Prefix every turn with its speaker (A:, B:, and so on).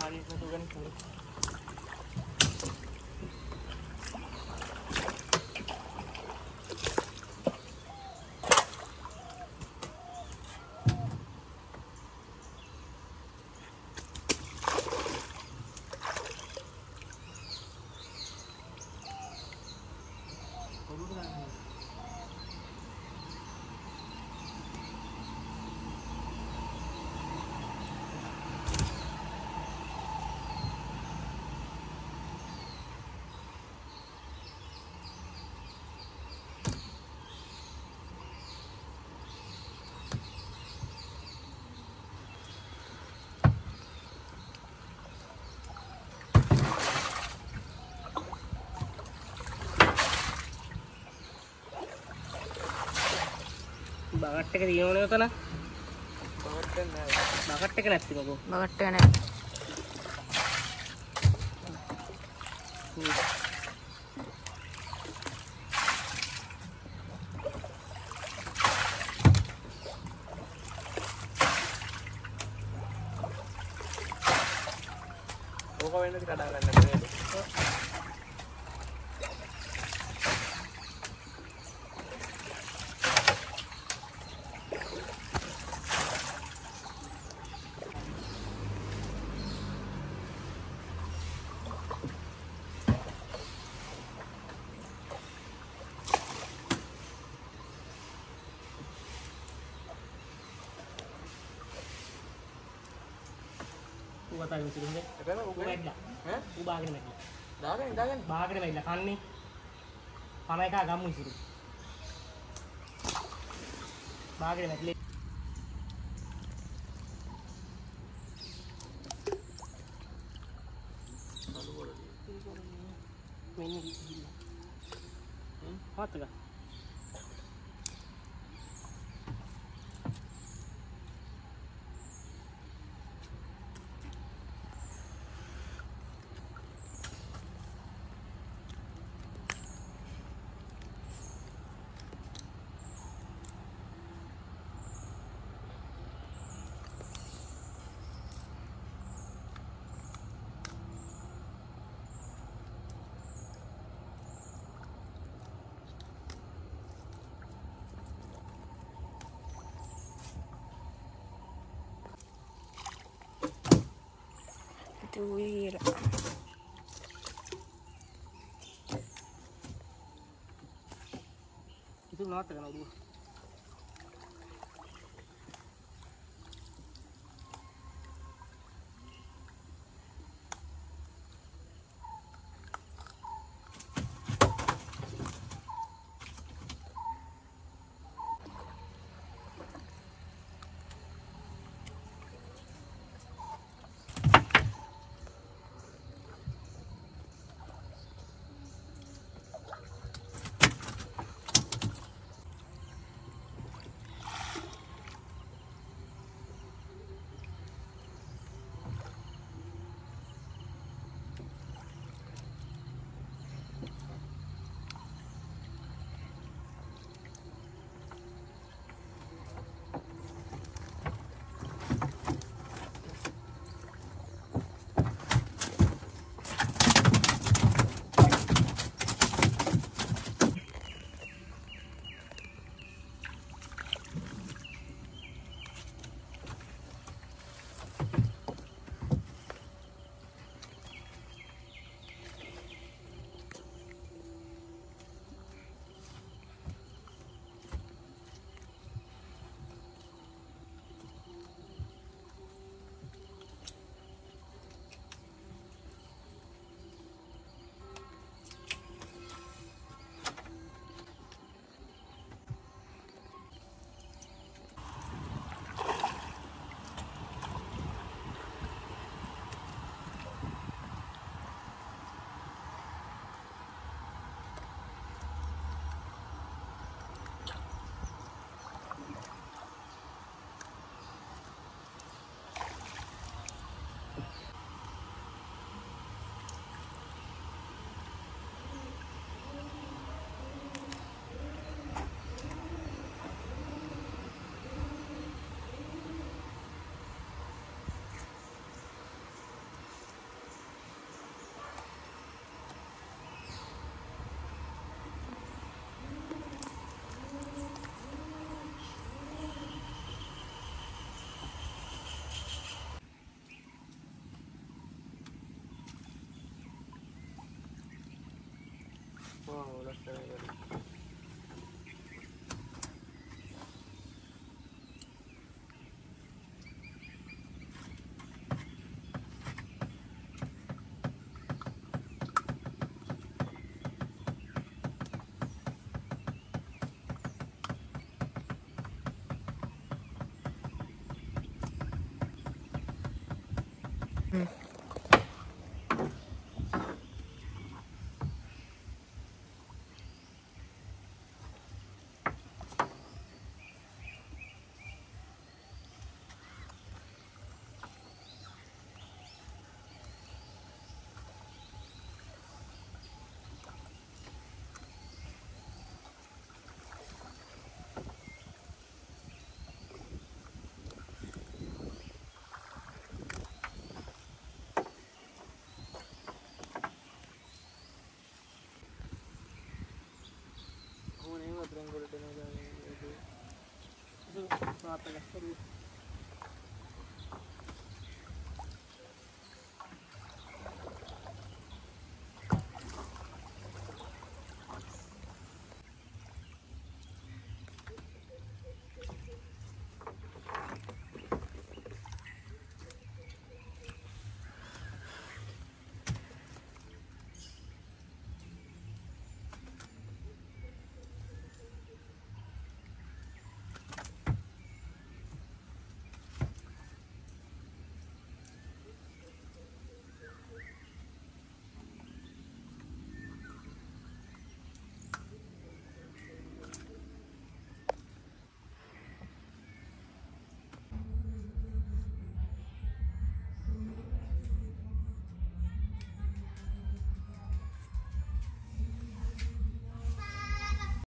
A: पानी इसमें तो गन බගට් එක තියෙනවනේ උතන බගට් එක නැති මොකෝ
B: බගට්ට නෑ
A: ඕක වෙන්නද කඩා ගන්න නේද
C: ඌ අතල් විසිරුනේ
A: එතන
C: ඌ
A: උගේ
C: වැටලා
A: ඈ?
C: ඌ බාගෙන වැටලා
A: දාගෙන දාගෙන.
C: බාගෙන වැටලා කන්නේ කන එක ගම්මු ඉසිරු බාගෙන වැටලේ මෙන්න ගිහිල්ලා හ්ම්? හොතක
B: තුවීර
C: ඉතින් නවත්ත ගන්න ඌ
A: puedo volar para. mga taga-Suruto.